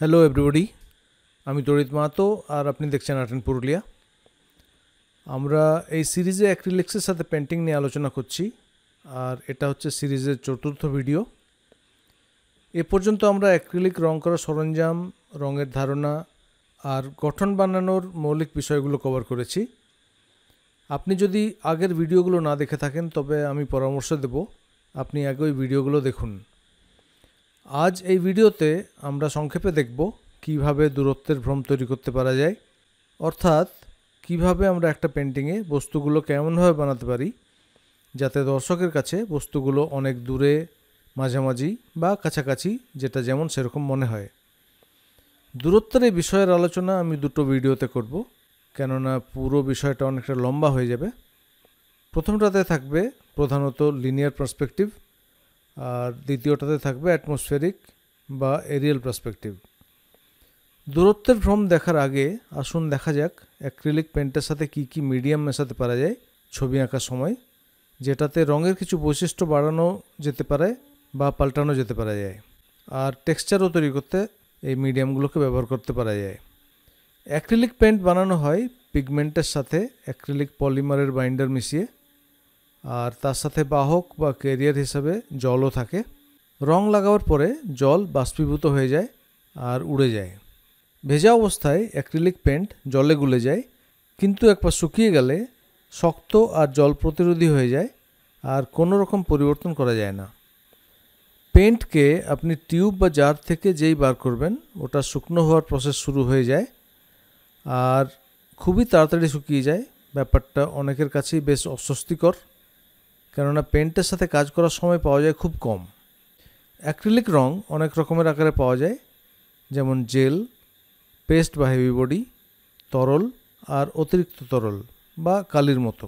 Hello everybody আমি তরিত মাহাতো আর আপনি দেখছেন আর্ট পুরুলিয়া। আমরা এই সিরিজে অ্যাক্রিলিক্সের সাথে পেন্টিং নিয়ে আলোচনা করছি, আর এটা হচ্ছে সিরিজের চতুর্থ ভিডিও এ পর্যন্ত আমরা অ্যাক্রিলিক রং করা সরঞ্জাম, রঙের ধারণা আর গঠন বানানোর মৌলিক বিষয়গুলো কভার করেছি। আপনি যদি আগের ভিডিওগুলো না দেখে থাকেন, তবে আমি পরামর্শ দেব, আপনি আগে ওই ভিডিওগুলো দেখুন। আজ এই ভিডিওতে আমরা সংক্ষেপে দেখব কীভাবে দূরত্বের ভ্রম তৈরি করতে পারা যায়, অর্থাৎ কীভাবে আমরা একটা পেন্টিংয়ে বস্তুগুলো কেমনভাবে বানাতে পারি, যাতে দর্শকের কাছে বস্তুগুলো অনেক দূরে, মাঝামাঝি বা কাছাকাছি যেটা যেমন সেরকম মনে হয়। দূরত্বের এই বিষয়ের আলোচনা আমি দুটো ভিডিওতে করব, কেননা পুরো বিষয়টা অনেকটা লম্বা হয়ে যাবে। প্রথমটাতে থাকবে প্রধানত লিনিয়ার পার্সপেক্টিভ আর দ্বিতীয়টাতে থাকবে অ্যাটমসফেরিক বা এরিয়াল পার্সপেক্টিভ দূরত্বের ভ্রম দেখার আগে আসুন দেখা যাক অ্যাক্রিলিক পেন্টের সাথে কি কি মিডিয়াম মেশাতে পারা যায় ছবি আঁকার সময়, যেটাতে রঙের কিছু বৈশিষ্ট্য বাড়ানো যেতে পারে বা পাল্টানো যেতে পারা যায়। আর টেক্সচারও তৈরি করতে এই মিডিয়ামগুলোকে ব্যবহার করতে পারা যায়। অ্যাক্রিলিক পেন্ট বানানো হয় পিগমেন্টের সাথে অ্যাক্রিলিক পলিমারের বাইন্ডার মিশিয়ে আর তার সাথে বাহক বা ক্যারিয়ার হিসাবে জলও থাকে। রং লাগাবার পরে জল বাষ্পীভূত হয়ে যায় আর উড়ে যায়। ভেজা অবস্থায় অ্যাক্রিলিক পেন্ট জলে গুলে যায়, কিন্তু একবার শুকিয়ে গেলে শক্ত আর জল প্রতিরোধী হয়ে যায় আর কোনো রকম পরিবর্তন করা যায় না। পেন্টকে আপনি টিউব বা জার থেকে যেই বার করবেন, ওটা শুকনো হওয়ার প্রসেস শুরু হয়ে যায় আর খুবই তাড়াতাড়ি শুকিয়ে যায়। ব্যাপারটা অনেকের কাছেই বেশ অস্বস্তিকর। কেননা পেন্টের সাথে কাজ করার সময় পাওয়া যায় খুব কম। অ্যাক্রিলিক রং অনেক রকমের আকারে পাওয়া যায়, যেমন জেল, পেস্ট বা হেভি বডি, তরল আর অতিরিক্ত তরল বা কালির মতো।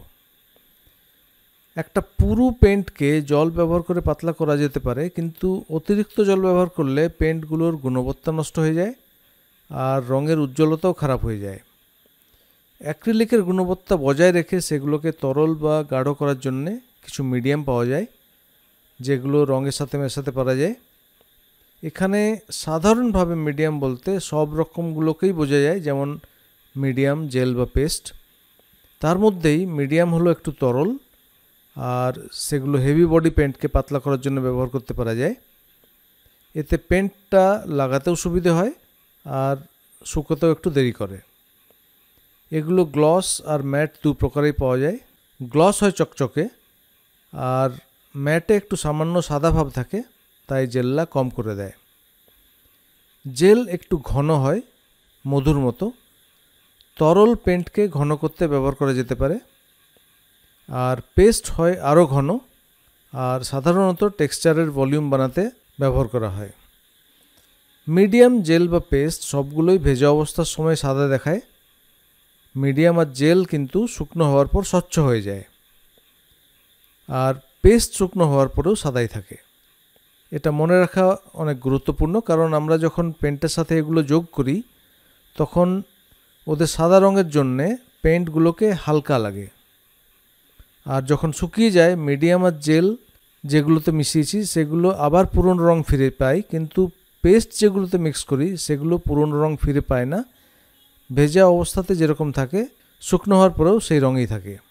একটা পুরো পেন্টকে জল ব্যবহার করে পাতলা করা যেতে পারে, কিন্তু অতিরিক্ত জল ব্যবহার করলে পেন্টগুলোর গুণবত্তা নষ্ট হয়ে যায় আর রঙের উজ্জ্বলতাও খারাপ হয়ে যায়। অ্যাক্রিলিকের গুণবত্তা বজায় রেখে সেগুলোকে তরল বা গাঢ় করার জন্যে কিছু মিডিয়াম পাওয়া যায়, যেগুলো রঙের সাথে মেশাতে পারা যায়। এখানে সাধারণভাবে মিডিয়াম বলতে সব রকমগুলোকেই বোঝা যায়, যেমন মিডিয়াম জেল বা পেস্ট তার মধ্যেই মিডিয়াম হলো একটু তরল, আর সেগুলো হেভি বডি পেন্টকে পাতলা করার জন্য ব্যবহার করতে পারা যায়। এতে পেন্টটা লাগাতেও সুবিধে হয়, আর শুকোতেও একটু দেরি করে। এগুলো গ্লস আর ম্যাট দু প্রকারেই পাওয়া যায়। গ্লস হয় চকচকে আর ম্যাটে একটু সামান্য সাদা ভাব থাকে, তাই জেললা কম করে দেয়। জেল একটু ঘন হয়, মধুর মতো। তরল পেন্টকে ঘন করতে ব্যবহার করা যেতে পারে। আর পেস্ট হয় আরও ঘন, আর সাধারণত টেক্সচারের ভলিউম বানাতে ব্যবহার করা হয়। মিডিয়াম জেল বা পেস্ট সবগুলোই ভেজা অবস্থার সময় সাদা দেখায়। মিডিয়াম আর জেল কিন্তু শুকনো হওয়ার পর স্বচ্ছ হয়ে যায়। আর পেস্ট শুকনো হওয়ার পরেও সাদাই থাকে। এটা মনে রাখা অনেক গুরুত্বপূর্ণ, কারণ আমরা যখন পেন্টের সাথে এগুলো যোগ করি, তখন ওদের সাদা রঙের জন্যে পেন্টগুলোকে হালকা লাগে। আর যখন শুকিয়ে যায়, মিডিয়াম আর জেল যেগুলোতে মিশিয়েছি, সেগুলো আবার পুরনো রং ফিরে পাই, কিন্তু পেস্ট যেগুলোতে মিক্স করি, সেগুলো পুরনো রং ফিরে পায় না। ভেজা অবস্থাতে যেরকম থাকে, শুকনো হওয়ার পরেও সেই রঙেই থাকে।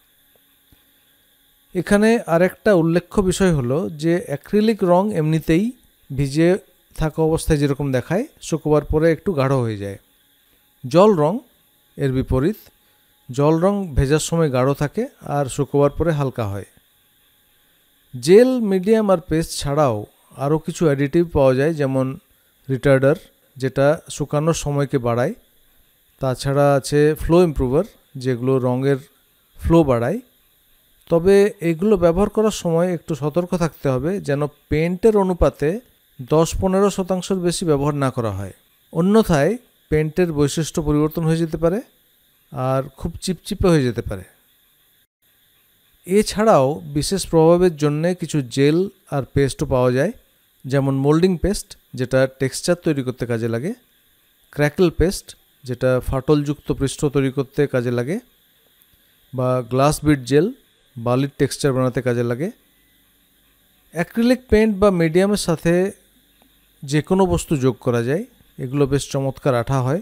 এখানে আরেকটা উল্লেখ্য বিষয় হলো যে অ্যাক্রিলিক রং এমনিতেই ভিজে থাকা অবস্থায় যেরকম দেখায়, শুকোবার পরে একটু গাঢ় হয়ে যায়। জল রং এর বিপরীত, জল রং ভেজার সময় গাঢ় থাকে আর শুকোবার পরে হালকা হয়। জেল, মিডিয়াম আর পেস্ট ছাড়াও আরও কিছু অ্যাডিটিভ পাওয়া যায়, যেমন রিটার্ডার, যেটা শুকানোর সময়কে বাড়ায়। তাছাড়া আছে ফ্লো ইম্প্রুভার, যেগুলো রঙের ফ্লো বাড়ায়। তবে এগুলো ব্যবহার করার সময় একটু সতর্ক থাকতে হবে যেন পেন্টের অনুপাতে দশ পনেরো শতাংশের বেশি ব্যবহার না করা হয়। অন্যথায় পেন্টের বৈশিষ্ট্য পরিবর্তন হয়ে যেতে পারে আর খুব চিপচিপে হয়ে যেতে পারে। এছাড়াও বিশেষ প্রভাবের জন্য কিছু জেল আর পেস্টও পাওয়া যায়, যেমন মোল্ডিং পেস্ট, যেটা টেক্সচার তৈরি করতে কাজে লাগে, ক্র্যাকেল পেস্ট, যেটা ফাটলযুক্ত পৃষ্ঠ তৈরি করতে কাজে লাগে, বা গ্লাস বিট জেল বালির টেক্সচার বানাতে কাজে লাগে। অ্যাক্রিলিক পেন্ট বা মিডিয়ামের সাথে যে কোনো বস্তু যোগ করা যায়, এগুলো বেশ চমৎকার আঠা হয়।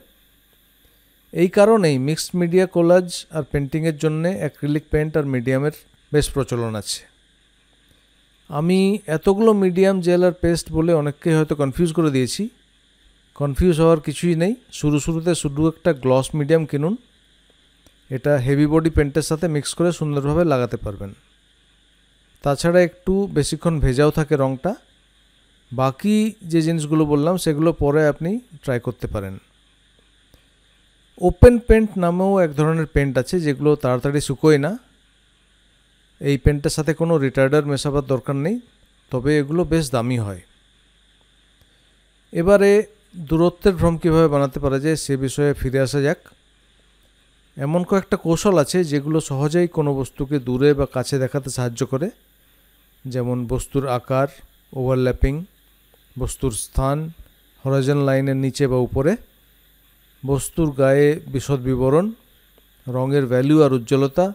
এই কারণেই মিক্সড মিডিয়া কোলাজ আর পেন্টিংয়ের জন্যে অ্যাক্রিলিক পেন্ট আর মিডিয়ামের বেশ প্রচলন আছে। আমি এতগুলো মিডিয়াম জেল আর পেস্ট বলে অনেককে হয়তো কনফিউজ করে দিয়েছি। কনফিউজ হওয়ার কিছুই নেই। শুরু শুরুতে শুধু একটা গ্লস মিডিয়াম কিনুন। এটা হেভি বডি পেন্টের সাথে মিক্স করে সুন্দরভাবে লাগাতে পারবেন। তাছাড়া একটু বেশিক্ষণ ভেজাও থাকে রঙটা বাকি যে জিনিসগুলো বললাম, সেগুলো পরে আপনি ট্রাই করতে পারেন। ওপেন পেন্ট নামেও এক ধরনের পেন্ট আছে, যেগুলো তাড়াতাড়ি শুকোয় না। এই পেন্টের সাথে কোনো রিটার্ডার মেশাবার দরকার নেই, তবে এগুলো বেশ দামি হয়। এবারে দূরত্বের ভ্রম কীভাবে বানাতে পারা যায়, সে বিষয়ে ফিরে আসা যাক। এমন কয়েকটা কৌশল আছে যেগুলো সহজেই কোনো বস্তুকে দূরে বা কাছে দেখাতে সাহায্য করে। যেমন বস্তুর আকার ওভারল্যাপিং বস্তুর স্থান হরাইজন লাইনের নিচে বা উপরে, বস্তুর গায়ে বিশদ বিবরণ, রঙের ভ্যালু আর উজ্জ্বলতা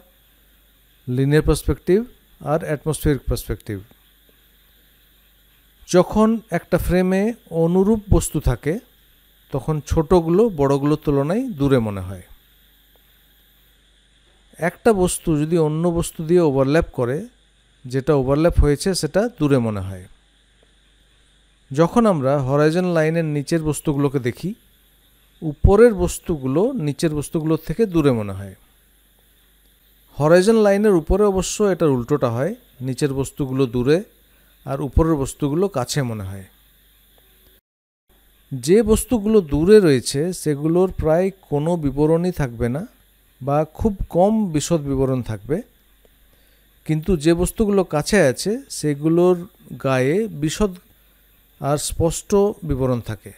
লিনিয়ার পার্সপেক্টিভ আর অ্যাটমসফিয়ারিক পার্সপেক্টিভ যখন একটা ফ্রেমে অনুরূপ বস্তু থাকে, তখন ছোটগুলো বড়গুলোর তুলনায় দূরে মনে হয়। একটা বস্তু যদি অন্য বস্তু দিয়ে ওভারল্যাপ করে, যেটা ওভারল্যাপ হয়েছে সেটা দূরে মনে হয়। যখন আমরা হরাইজন লাইনের নিচের বস্তুগুলোকে দেখি, উপরের বস্তুগুলো নিচের বস্তুগুলোর থেকে দূরে মনে হয়। হরাইজন লাইনের উপরে অবশ্য এটার উল্টোটা হয়, নিচের বস্তুগুলো দূরে আর উপরের বস্তুগুলো কাছে মনে হয়। যে বস্তুগুলো দূরে রয়েছে, সেগুলোর প্রায় কোনো বিবরণই থাকবে না। বা খুব কম বিশদ বিবরণ থাকবে। কিন্তু যে বস্তুগুলো কাছে আছে, সেগুলোর গায়ে বিশদ আর স্পষ্ট বিবরণ থাকে।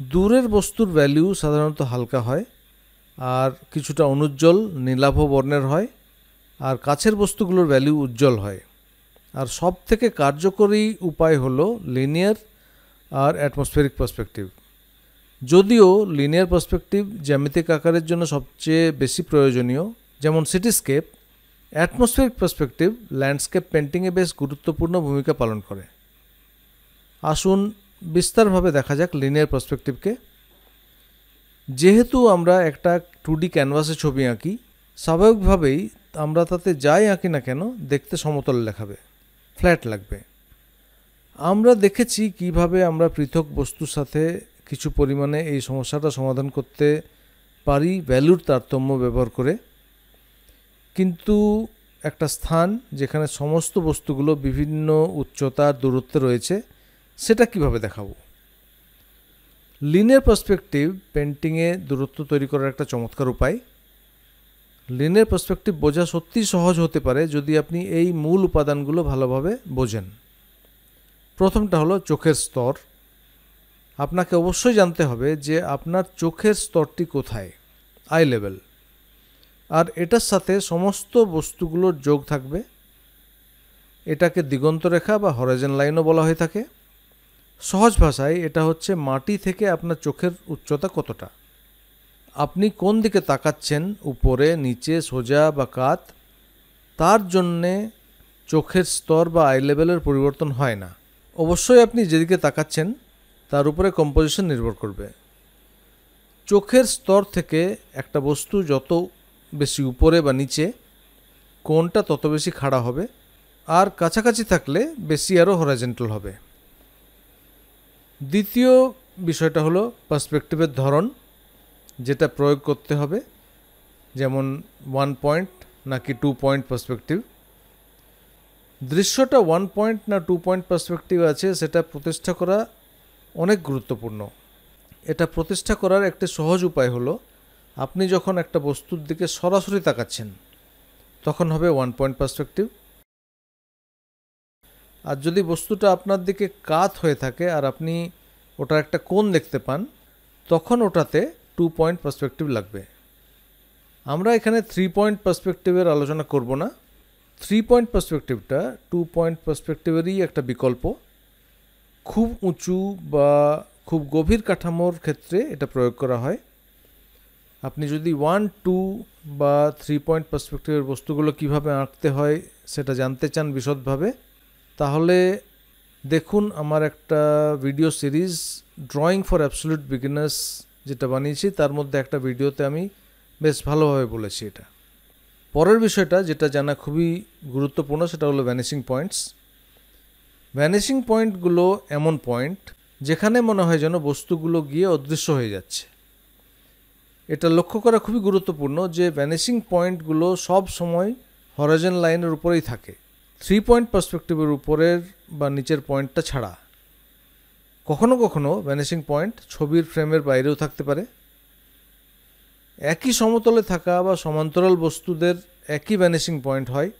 দূরের বস্তুর ভ্যালু সাধারণত হালকা হয়, আর কিছুটা অনুজ্জ্বল, নীলাভ বর্ণের হয়, আর কাছের বস্তুগুলোর ভ্যালু উজ্জ্বল হয়। আর সব থেকে কার্যকরী উপায় হলো লিনিয়ার আর অ্যাটমসফেরিক পার্সপেক্টিভ যদিও লিনিয়ার পার্সপেক্টিভ জ্যামিতিক আকারের জন্য সবচেয়ে বেশি প্রয়োজনীয়, যেমন সিটিস্কেপ অ্যাটমসফিয়ারিক পার্সপেক্টিভ ল্যান্ডস্কেপ পেন্টিংয়ে বেশ গুরুত্বপূর্ণ ভূমিকা পালন করে। আসুন বিস্তারভাবে দেখা যাক লিনিয়ার পার্সপেক্টিভকে যেহেতু আমরা একটা টু ডি ক্যানভাসে ছবি আঁকি, স্বাভাবিকভাবেই আমরা তাতে যাই আঁকি না কেন, দেখতে সমতল দেখাবে ফ্ল্যাট লাগবে। আমরা দেখেছি কীভাবে আমরা পৃথক বস্তুর সাথে কিছু পরিমাণে এই সমস্যাটা সমাধান করতে পারি, ভ্যালুর তারতম্য ব্যবহার করে। কিন্তু একটা স্থান যেখানে সমস্ত বস্তুগুলো বিভিন্ন উচ্চতার দূরত্বে রয়েছে, সেটা কীভাবে দেখাবো? লিনের পার্সপেক্টিভ পেন্টিংয়ে দূরত্ব তৈরি করার একটা চমৎকার উপায়। লিনের পার্সপেক্টিভ বোঝা সত্যিই সহজ হতে পারে যদি আপনি এই মূল উপাদানগুলো ভালোভাবে বোঝেন। প্রথমটা হলো চোখের স্তর। আপনাকে অবশ্যই জানতে হবে যে আপনার চোখের স্তরটি কোথায় আই লেভেল আর এটার সাথে সমস্ত বস্তুগুলোর যোগ থাকবে। এটাকে দিগন্ত রেখা বা হরাইজন লাইনও বলা হয়ে থাকে। সহজ ভাষায় এটা হচ্ছে মাটি থেকে আপনার চোখের উচ্চতা কতটা। আপনি কোন দিকে তাকাচ্ছেন, উপরে, নিচে, সোজা বা কাত, তার জন্যে চোখের স্তর বা আই লেভেলের পরিবর্তন হয় না। অবশ্যই আপনি যেদিকে তাকাচ্ছেন তার উপরে কম্পোজিশন নির্ভর করবে। চোখের স্তর থেকে একটা বস্তু যত বেশি উপরে বা নিচে কোনটা তত বেশি খাড়া হবে, আর কাছাকাছি থাকলে বেশি আরও হরাইজেন্টাল হবে। দ্বিতীয় বিষয়টা হলো পার্সপেক্টিভের ধরন, যেটা প্রয়োগ করতে হবে, যেমন ওয়ান পয়েন্ট নাকি টু পয়েন্ট পার্সপেক্টিভ দৃশ্যটা ওয়ান পয়েন্ট না টু পয়েন্ট পার্সপেক্টিভ আছে, সেটা প্রতিষ্ঠা করা অনেক গুরুত্বপূর্ণ। এটা প্রতিষ্ঠা করার একটি সহজ উপায় হলো, আপনি যখন একটা বস্তুর দিকে সরাসরি তাকাচ্ছেন, তখন হবে ওয়ান পয়েন্ট পার্সপেক্টিভ আর যদি বস্তুটা আপনার দিকে কাত হয়ে থাকে আর আপনি ওটার একটা কোণ দেখতে পান, তখন ওটাতে টু পয়েন্ট পার্সপেক্টিভ লাগবে। আমরা এখানে থ্রি পয়েন্ট পার্সপেক্টিভের আলোচনা করব না। থ্রি পয়েন্ট পার্সপেক্টিভটা টু পয়েন্ট পার্সপেক্টিভেরই একটা বিকল্প। খুব উঁচু বা খুব গভীর কাঠামোর ক্ষেত্রে এটা প্রয়োগ করা হয়। আপনি যদি ওয়ান টু বা থ্রি পয়েন্ট পার্সপেক্টিভের বস্তুগুলো কীভাবে আঁকতে হয় সেটা জানতে চান বিশদভাবে, তাহলে দেখুন আমার একটা video series drawing for absolute beginners যেটা বানিয়েছি, তার মধ্যে একটা ভিডিওতে আমি বেশ ভালোভাবে বলেছি এটা। পরের বিষয়টা, যেটা জানা খুবই গুরুত্বপূর্ণ, সেটা হলো ভ্যানিশিং পয়েন্টস ভ্যানিশিং পয়েন্টগুলো এমন পয়েন্ট যেখানে মনে হয় যেন বস্তুগুলো গিয়ে অদৃশ্য হয়ে যাচ্ছে। এটা লক্ষ্য করা খুবই গুরুত্বপূর্ণ যে ভ্যানিশিং পয়েন্টগুলো সব সময় হরাইজন লাইনের উপরেই থাকে। থ্রি পয়েন্ট পার্সপেক্টিভের উপরের বা নিচের পয়েন্টটা ছাড়া। কখনো কখনো ভ্যানিশিং পয়েন্ট ছবির ফ্রেমের বাইরেও থাকতে পারে। একই সমতলে থাকা বা সমান্তরাল বস্তুদের একই ভ্যানিশিং পয়েন্ট হয়।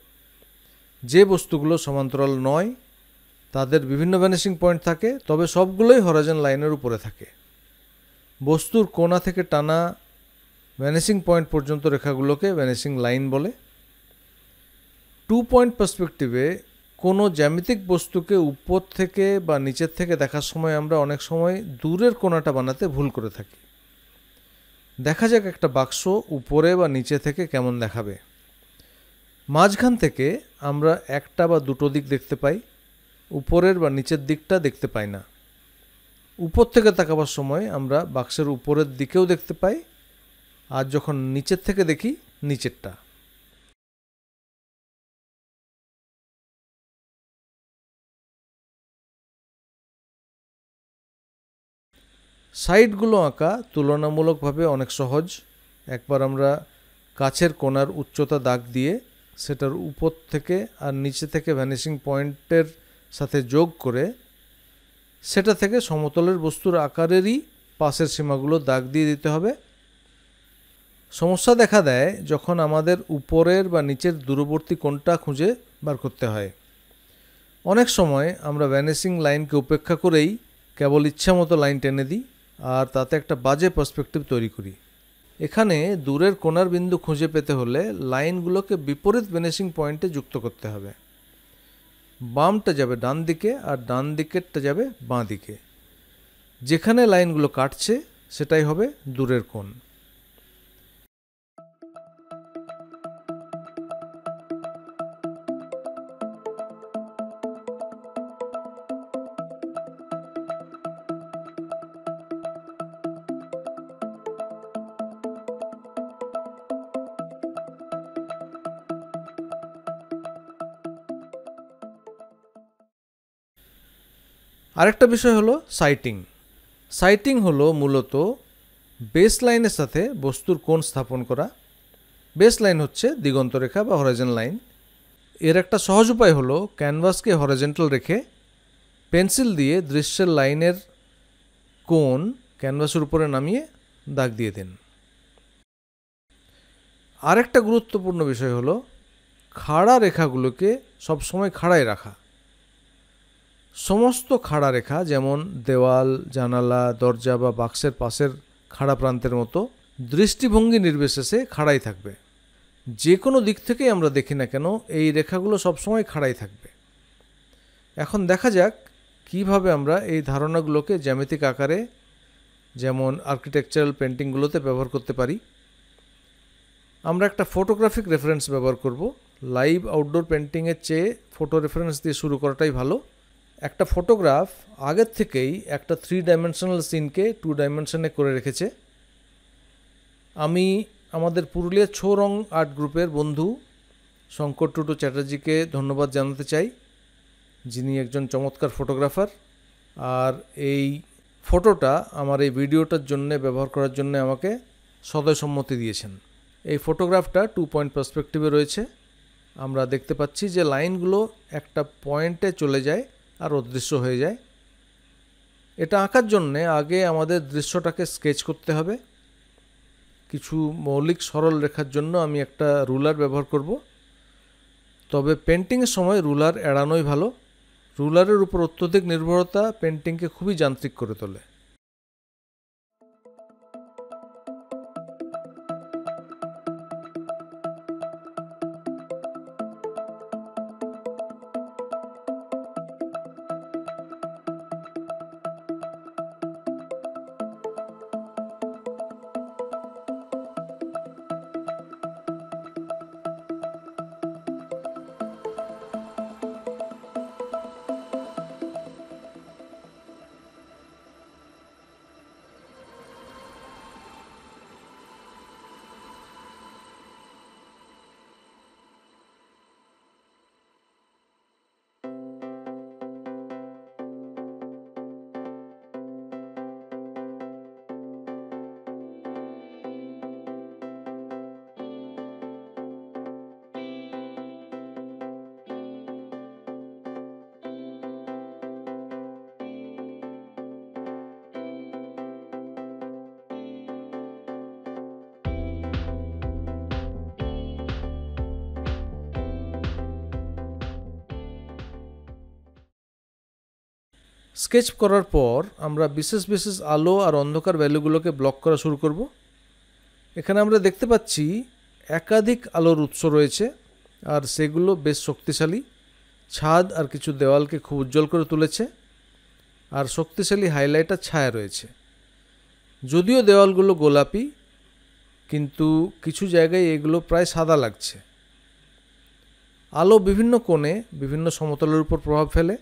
যে বস্তুগুলো সমান্তরাল নয় তাদের বিভিন্ন ভ্যানিশিং পয়েন্ট থাকে, তবে সবগুলোই হরাইজন লাইনের উপরে থাকে। বস্তুর কোনা থেকে টানা ভ্যানিশিং পয়েন্ট পর্যন্ত রেখাগুলোকে ভ্যানিশিং লাইন বলে। টু পয়েন্ট পার্সপেক্টিভে কোনো জ্যামিতিক বস্তুকে উপর থেকে বা নিচের থেকে দেখার সময় আমরা অনেক সময় দূরের কোনাটা বানাতে ভুল করে থাকি। দেখা যাক একটা বাক্স উপরে বা নিচে থেকে কেমন দেখাবে। মাঝখান থেকে আমরা একটা বা দুটো দিক দেখতে পাই। উপরের বা নিচের দিকটা দেখতে পাই না। উপর থেকে তাকাবার সময় আমরা বাক্সের উপরের দিকেও দেখতে পাই আর যখন নিচের থেকে দেখি, নিচেরটা। সাইডগুলো আঁকা তুলনামূলকভাবে অনেক সহজ। একবার আমরা কাছের কোনার উচ্চতা দাগ দিয়ে সেটার উপর থেকে আর নিচে থেকে ভ্যানিশিং পয়েন্টের সাথে যোগ করে সেটা থেকে সমতলের বস্তুর আকারেরই পাশের সীমাগুলো দাগ দিয়ে দিতে হবে। সমস্যা দেখা দেয় যখন আমাদের উপরের বা নিচের দূরবর্তী কোণটা খুঁজে বার করতে হয়। অনেক সময় আমরা ভ্যানিশিং লাইনকে উপেক্ষা করেই কেবল ইচ্ছা মতো লাইন টেনে দিই আর তাতে একটা বাজে পার্সপেক্টিভ তৈরি করি। এখানে দূরের কোনার বিন্দু খুঁজে পেতে হলে লাইনগুলোকে বিপরীত ভ্যানিশিং পয়েন্টে যুক্ত করতে হবে। বামটা যাবে ডান দিকে আর ডান দিকেরটা যাবে বাঁ দিকে। যেখানে লাইনগুলো কাটছে, সেটাই হবে দূরের কোণ। আরেকটা বিষয় হলো সাইটিং সাইটিং হলো মূলত বেস লাইনের সাথে বস্তুর কোণ স্থাপন করা। বেস লাইন হচ্ছে দিগন্ত রেখা বা হরাইজন লাইন এর একটা সহজ উপায় হলো ক্যানভাসকে হরাইজেন্টাল রেখে পেন্সিল দিয়ে দৃশ্যের লাইনের কোণ ক্যানভাসের উপরে নামিয়ে দাগ দিয়ে দিন। আরেকটা গুরুত্বপূর্ণ বিষয় হলো খাড়া রেখাগুলোকে সবসময় খাড়ায় রাখা। সমস্ত খাড়া রেখা, যেমন দেওয়াল, জানালা, দরজা বা বাক্সের পাশের খাড়া প্রান্তের মতো দৃষ্টিভঙ্গি নির্বিশেষে খাড়াই থাকবে। যে কোনো দিক থেকেই আমরা দেখি না কেন, এই রেখাগুলো সবসময় খাড়াই থাকবে। এখন দেখা যাক কীভাবে আমরা এই ধারণাগুলোকে জ্যামিতিক আকারে, যেমন আর্কিটেকচারাল পেন্টিংগুলোতে ব্যবহার করতে পারি। আমরা একটা ফটোগ্রাফিক রেফারেন্স ব্যবহার করব। লাইভ আউটডোর পেন্টিংয়ের চেয়ে ফটো রেফারেন্স দিয়ে শুরু করাটাই ভালো। একটা ফটোগ্রাফ আগের থেকেই একটা থ্রি ডাইমেনশনাল সিনকে টু ডাইমেনশনে করে রেখেছে। আমি আমাদের পুরুলিয়ার ছো রং আর্ট গ্রুপের বন্ধু শঙ্কর টুটু চ্যাটার্জিকে ধন্যবাদ জানাতে চাই, যিনি একজন চমৎকার ফটোগ্রাফার। আর এই ফটোটা আমার এই ভিডিওটার জন্য, ব্যবহার করার জন্য আমাকে সদয় সম্মতি দিয়েছেন। এই ফটোগ্রাফটা টু পয়েন্ট পার্সপেক্টিভে রয়েছে। আমরা দেখতে পাচ্ছি যে লাইনগুলো একটা পয়েন্টে চলে যায়। আর অদৃশ্য হয়ে যায়। এটা আঁকার জন্যে আগে আমাদের দৃশ্যটাকে স্কেচ করতে হবে। কিছু মৌলিক সরল রেখার জন্য আমি একটা রুলার ব্যবহার করব। তবে পেন্টিংয়ের সময় রুলার এড়ানোই ভালো। রুলারের উপর অত্যধিক নির্ভরতা পেন্টিংকে খুবই যান্ত্রিক করে তোলে। স্কেচ করার পর আমরা বিশেষ বিশেষ আলো আর অন্ধকার ভ্যালুগুলোকে ব্লক করা শুরু করব। এখানে আমরা দেখতে পাচ্ছি একাধিক আলোর উৎস রয়েছে আর সেগুলো বেশ শক্তিশালী। ছাদ আর কিছু দেওয়ালকে খুব উজ্জ্বল করে তুলেছে আর শক্তিশালী হাইলাইটার ছায়া রয়েছে। যদিও দেওয়ালগুলো গোলাপি, কিন্তু কিছু জায়গায় এগুলো প্রায় সাদা লাগছে। আলো বিভিন্ন কোণে বিভিন্ন সমতলের উপর প্রভাব ফেলে।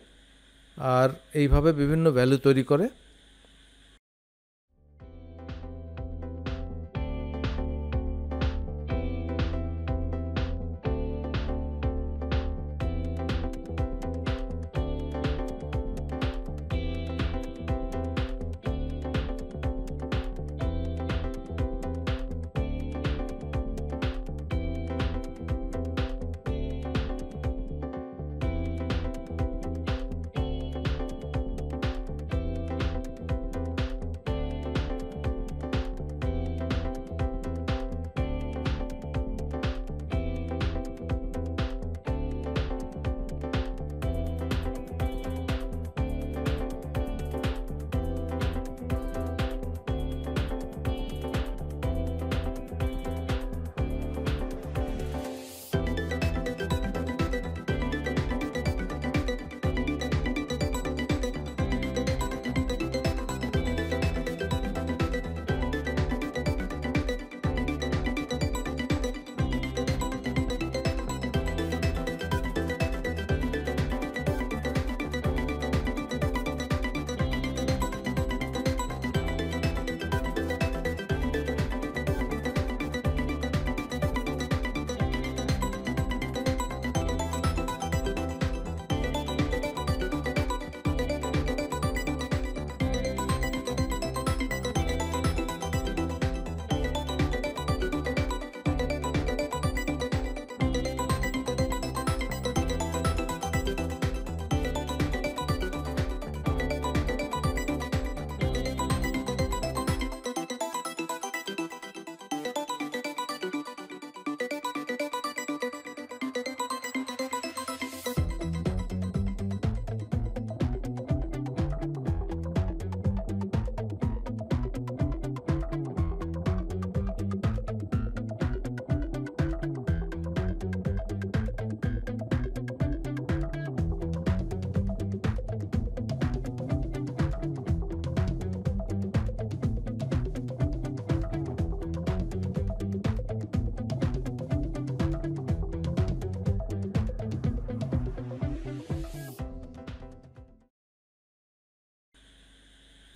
আর এইভাবে বিভিন্ন ভ্যালু তৈরি করে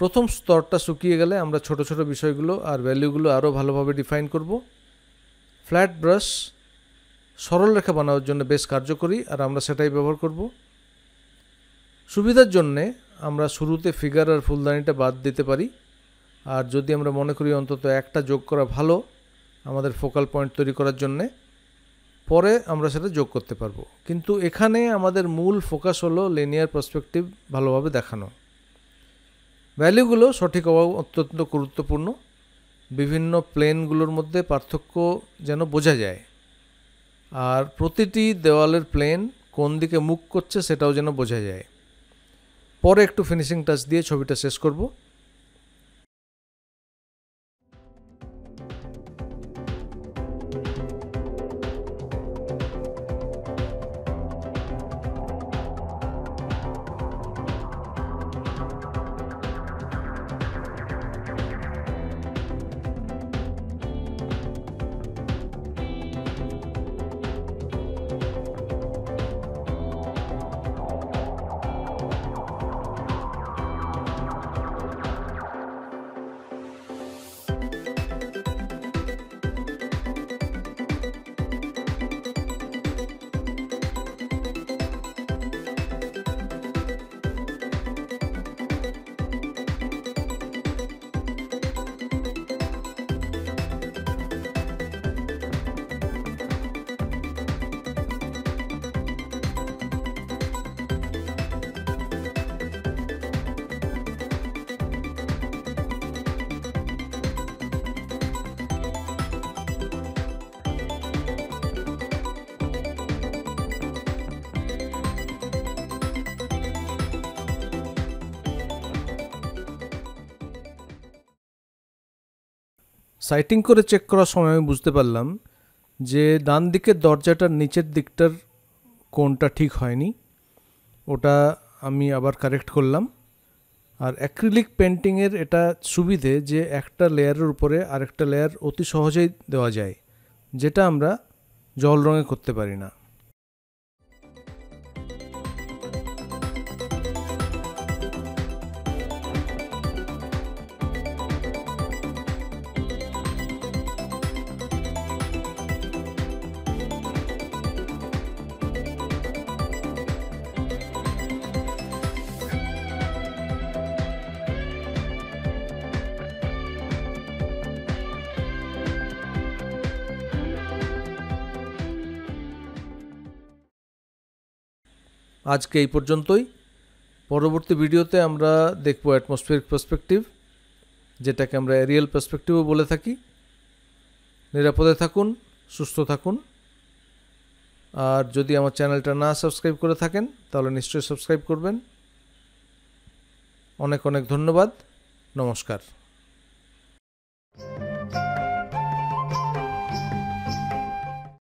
প্রথম স্তরটা শুকিয়ে গেলে আমরা ছোট ছোট বিষয়গুলো আর ভ্যালুগুলো আরও ভালোভাবে ডিফাইন করব। ফ্ল্যাট ব্রাশ সরল রেখা বানানোর জন্য বেশ কার্যকরী আর আমরা সেটাই ব্যবহার করব। সুবিধার জন্যে আমরা শুরুতে ফিগার আর ফুলদানিটা বাদ দিতে পারি। আর যদি আমরা মনে করি অন্তত একটা যোগ করা ভালো আমাদের ফোকাল পয়েন্ট তৈরি করার জন্যে, পরে আমরা সেটা যোগ করতে পারব। কিন্তু এখানে আমাদের মূল ফোকাস হলো লিনিয়ার পার্সপেক্টিভ ভালোভাবে দেখানো। ভ্যালুগুলো সঠিক হওয়া অত্যন্ত গুরুত্বপূর্ণ। বিভিন্ন প্লেনগুলোর মধ্যে পার্থক্য যেন বোঝা যায়। আর প্রতিটি দেওয়ালের প্লেন কোন দিকে মুখ করছে সেটাও যেন বোঝা যায়। পরে একটু ফিনিশিং টাচ দিয়ে ছবিটা শেষ করব। সাইটিং করে চেক করার সময় আমি বুঝতে পারলাম যে ডান দিকের দরজাটার নিচের দিকটার কোনটা ঠিক হয়নি। ওটা আমি আবার কারেক্ট করলাম। আর অ্যাক্রিলিক পেন্টিংয়ের এটা সুবিধে যে একটা লেয়ারের উপরে আরেকটা লেয়ার অতি সহজেই দেওয়া যায়, যেটা আমরা জল রঙে করতে পারি না। আজকে এই পর্যন্তই। পরবর্তী ভিডিওতে আমরা দেখব অ্যাটমসফিয়ারিক পার্সপেক্টিভ যেটাকে আমরা এরিয়াল পার্সপেক্টিভও বলে থাকি। নিরাপদে থাকুন, সুস্থ থাকুন। আর যদি আমার চ্যানেলটা না সাবস্ক্রাইব করে থাকেন, তাহলে নিশ্চয়ই সাবস্ক্রাইব করবেন। অনেক অনেক ধন্যবাদ। নমস্কার।